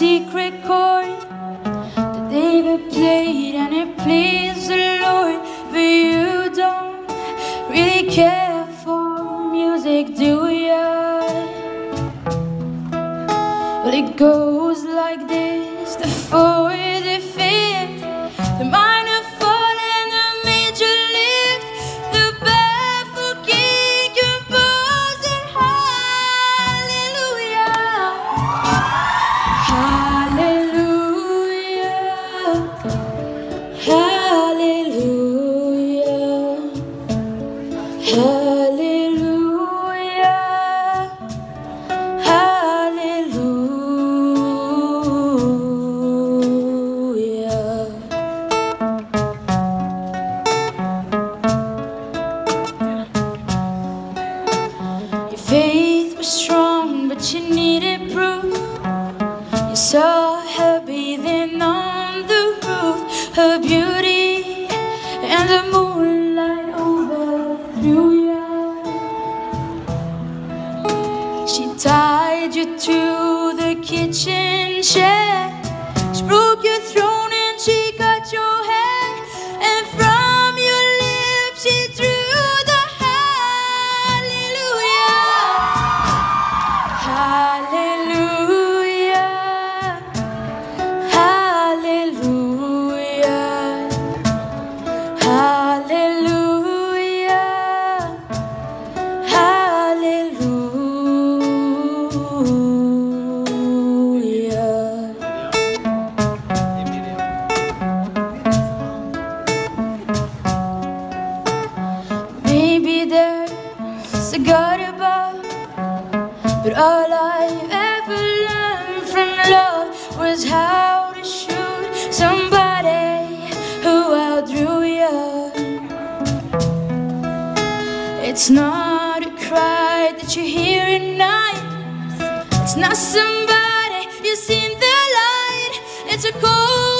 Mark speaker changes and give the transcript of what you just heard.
Speaker 1: secret chord that they were played and it pleased the Lord, but you don't really care for music, do ya? Well, it goes like this, the. Her bathing on the roof, her beauty and the moonlight overthrew you. She tied you to the kitchen chair. Maybe there's a God above, but all I've ever learned from love was how to shoot somebody who outdrew you. It's not a cry that you hear at night. It's not somebody you see in the light. It's a cold